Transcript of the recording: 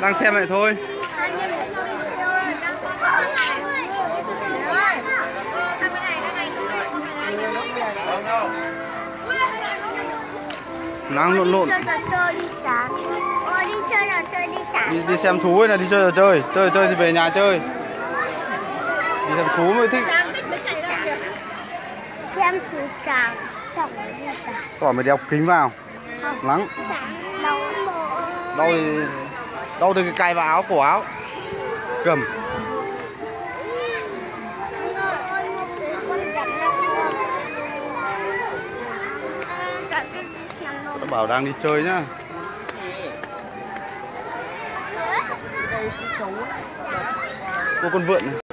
Đang xem lại thôi. Đang lộn lộn. Đi đi xem thú hay là đi chơi trò chơi. Chơi chơi thì về nhà chơi. Đi xem thú mới thích. Xem thú chán Chẳng đi mày đeo kính vào. Nắng. Đau thì đâu thì cài vào áo, cổ áo. Cầm. Nó bảo đang đi chơi nhá. Cô con vượn này.